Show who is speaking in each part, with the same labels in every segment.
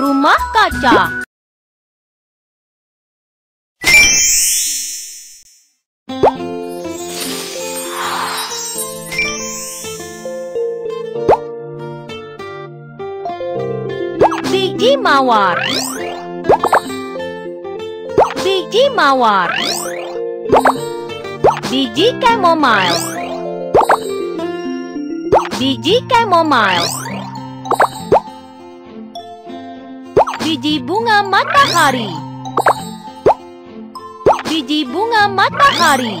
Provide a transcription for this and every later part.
Speaker 1: Rumah kaca. Biji mawar. Biji mawar. Biji chamomile. Biji chamomile. Biji bunga matahari. Biji bunga matahari.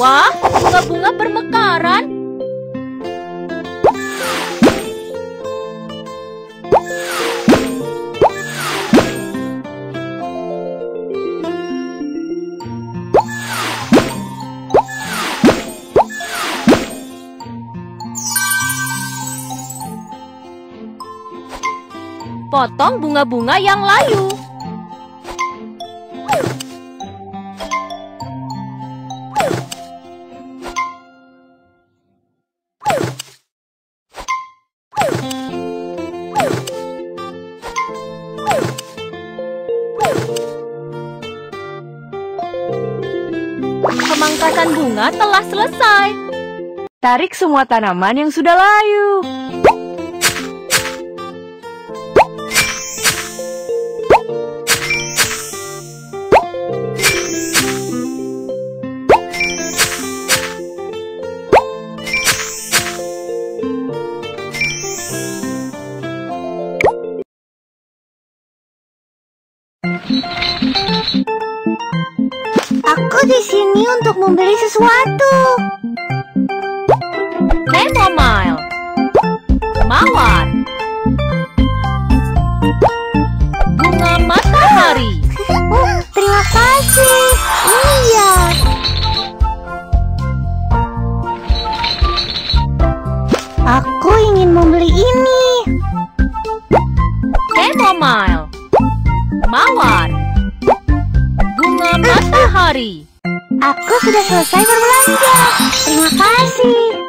Speaker 1: Wah, bunga-bunga bermekaran. Potong bunga-bunga yang layu. Pemangkasan bunga telah selesai.
Speaker 2: Tarik semua tanaman yang sudah layu.
Speaker 3: Di sini untuk membeli sesuatu.
Speaker 1: Chamomile. Mawar. Bunga matahari.
Speaker 3: Oh, terima kasih. Iya. Aku ingin membeli ini.
Speaker 1: Chamomile. Mawar. Bunga matahari.
Speaker 3: Aku sudah selesai berbelanja. Terima kasih.